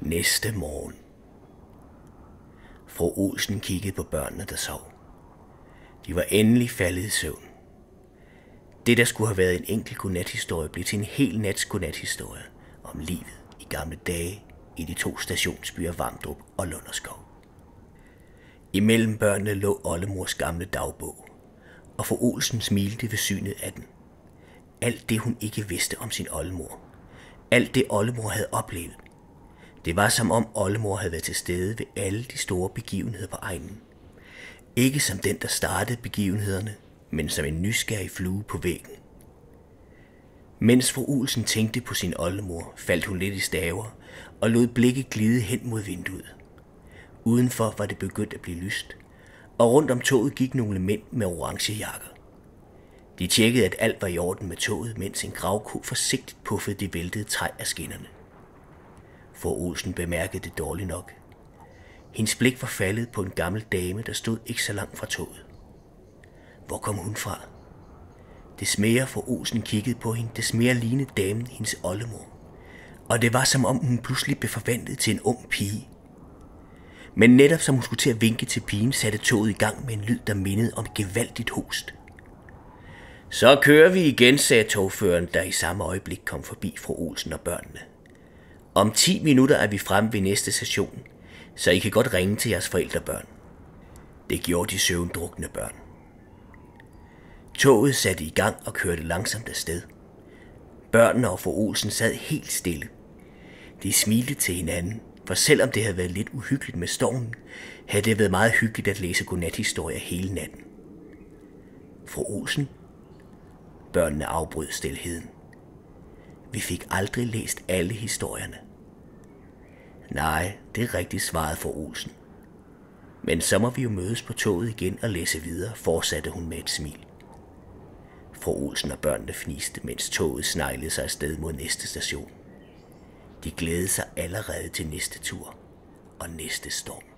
Næste morgen. Fru Olsen kiggede på børnene, der sov. De var endelig faldet i søvn. Det, der skulle have været en enkelt godnathistorie, blev til en hel nats godnathistorie om livet i gamle dage i de to stationsbyer Vamdrup og Lunderskov. Imellem børnene lå oldemors gamle dagbog, og for Olsen smilte ved synet af den. Alt det, hun ikke vidste om sin oldemor. Alt det, oldemor havde oplevet. Det var som om oldemor havde været til stede ved alle de store begivenheder på egnen. Ikke som den, der startede begivenhederne, men som en nysgerrig flue på væggen. Mens fru Olsen tænkte på sin oldemor, faldt hun lidt i staver og lod blikket glide hen mod vinduet. Udenfor var det begyndt at blive lyst, og rundt om toget gik nogle mænd med orange jakker. De tjekkede, at alt var i orden med toget, mens en gravko forsigtigt puffede det væltede træ af skinnerne. For Olsen bemærkede det dårligt nok. Hendes blik var faldet på en gammel dame, der stod ikke så langt fra toget. Hvor kom hun fra? Des mere for Olsen kiggede på hende, des mere lignede damen hendes oldemor. Og det var som om hun pludselig blev forvandlet til en ung pige. Men netop som hun skulle til at vinke til pigen, satte toget i gang med en lyd, der mindede om et gevaldigt host. Så kører vi igen, sagde togføreren, der i samme øjeblik kom forbi fru Olsen og børnene. Om 10 minutter er vi fremme ved næste station, så I kan godt ringe til jeres forældrebørn. Det gjorde de søvndrukne børn. Toget satte i gang og kørte langsomt afsted. Børnene og fru Olsen sad helt stille. De smilte til hinanden, for selvom det havde været lidt uhyggeligt med stormen, havde det været meget hyggeligt at læse godnathistorier hele natten. Fru Olsen? Børnene afbrød stilheden. Vi fik aldrig læst alle historierne. Nej, det er rigtigt svaret for Olsen. Men så må vi jo mødes på toget igen og læse videre, fortsatte hun med et smil. Fru Olsen og børnene fniste, mens toget sneglede sig afsted mod næste station. De glædede sig allerede til næste tur og næste storm.